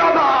不要打